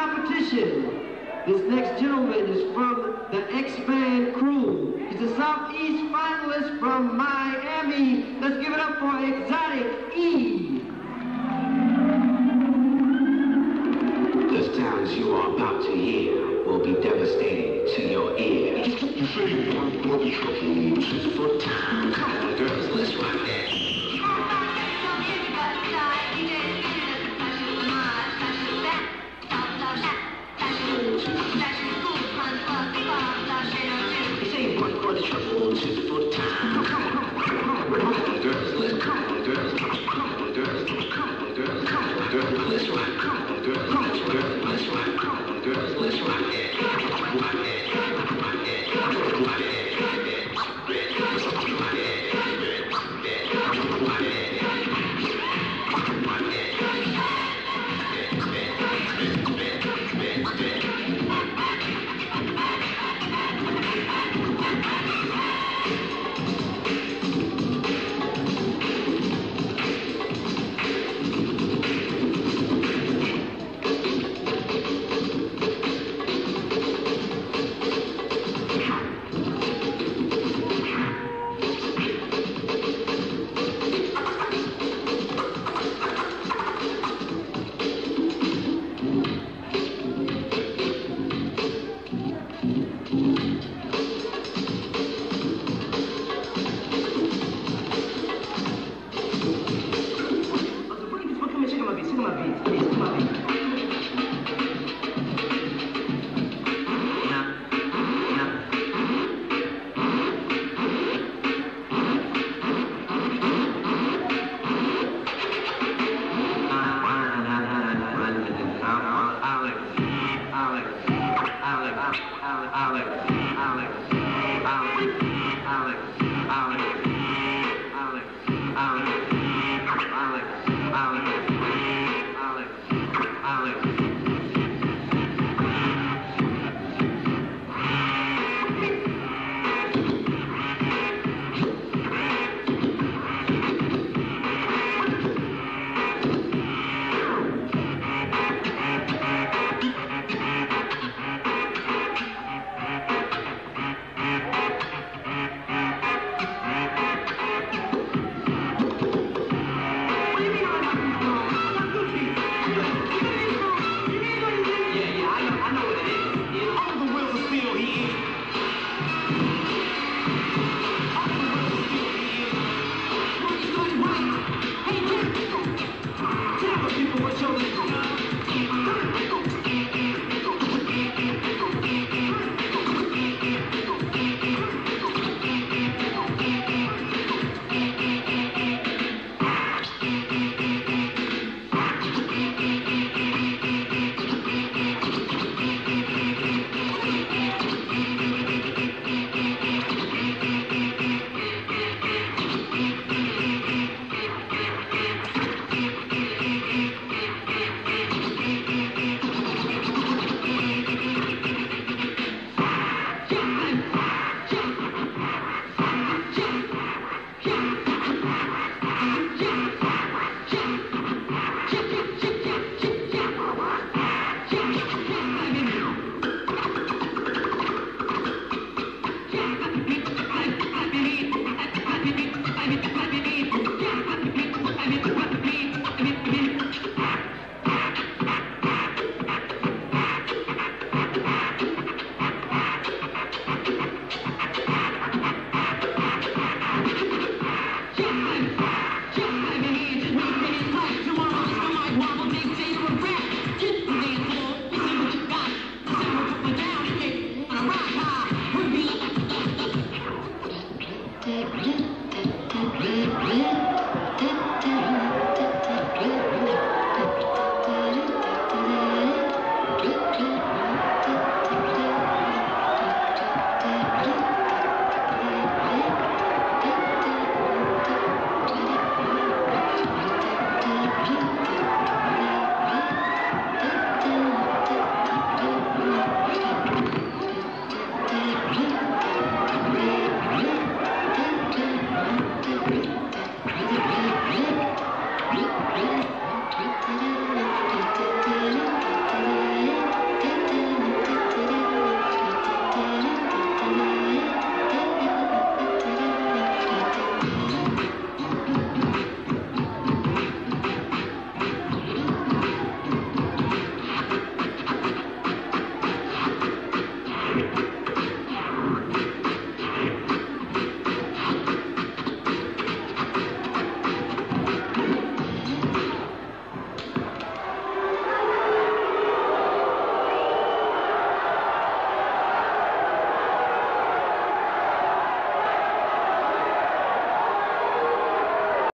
competition. This next gentleman is from the X-Men crew. He's a Southeast finalist from Miami. Let's give it up for Exotic E. The sounds you are about to hear will be devastating to your ear. You say you want mother trucking just for time. Come on, girls, let's rock that. Say you want mother trucking just for time. Come on, come on, come on, come on, girls, let's come on, Thank you.